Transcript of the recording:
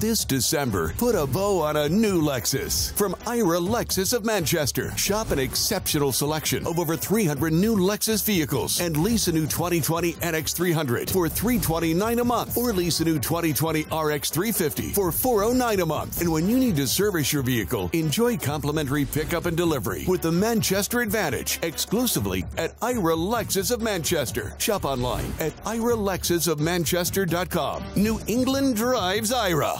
This December, put a bow on a new Lexus. From Ira Lexus of Manchester, shop an exceptional selection of over 300 new Lexus vehicles and lease a new 2020 NX300 for 329 a month or lease a new 2020 RX350 for 409 a month. And when you need to service your vehicle, enjoy complimentary pickup and delivery with the Manchester Advantage exclusively at Ira Lexus of Manchester. Shop online at iralexusofmanchester.com. New England drives Ira.